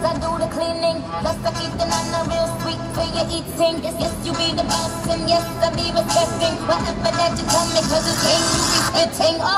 I do the cleaning. Plus I keep the nana real sweet for your eating. Yes, yes, you be the boss and yes, I be respecting. Whatever that you tell me, cause it's king, you be spitting. Oh.